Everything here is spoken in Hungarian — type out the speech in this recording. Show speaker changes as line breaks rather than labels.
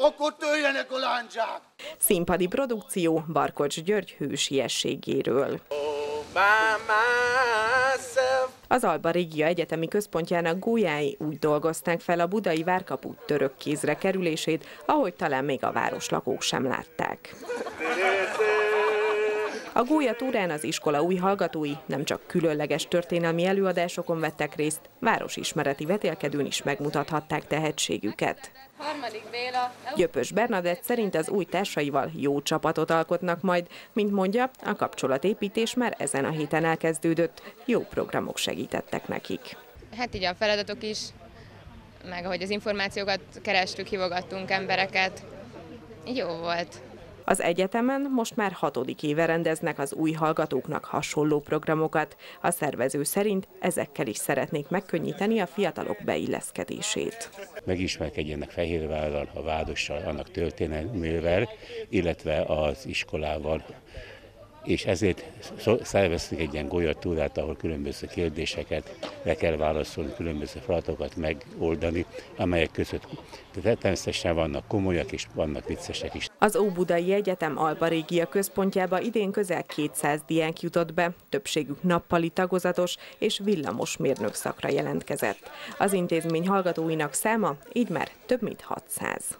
akkor töljenek a láncsák.
Színpadi produkció Barkocs György hősiességéről. Az Alba Régia Egyetemi Központjának gólyái úgy dolgozták fel a budai várkapu török kézre kerülését, ahogy talán még a városlakók sem látták. A Gólya túrán az iskola új hallgatói nem csak különleges történelmi előadásokon vettek részt, városismereti vetélkedőn is megmutathatták tehetségüket. Gyöpös Bernadett szerint az új társaival jó csapatot alkotnak majd, mint mondja, a kapcsolatépítés már ezen a héten elkezdődött, jó programok segítettek nekik.
Hát így a feladatok is, meg ahogy az információkat kerestük, hívogattunk embereket, így jó volt.
Az egyetemen most már hatodik éve rendeznek az új hallgatóknak hasonló programokat. A szervező szerint ezekkel is szeretnék megkönnyíteni a fiatalok beilleszkedését.
Megismerkedjenek Fehérvárral, a várossal, annak történelmével, illetve az iskolával, és ezért szerveztünk egy ilyen golyatúrát, ahol különböző kérdéseket le kell válaszolni, különböző feladatokat megoldani, amelyek között természetesen vannak komolyak és vannak viccesek is.
Az Óbudai Egyetem Alba Régia központjába idén közel 200 diák jutott be, többségük nappali tagozatos és villamos mérnök szakra jelentkezett. Az intézmény hallgatóinak száma így már több mint 600.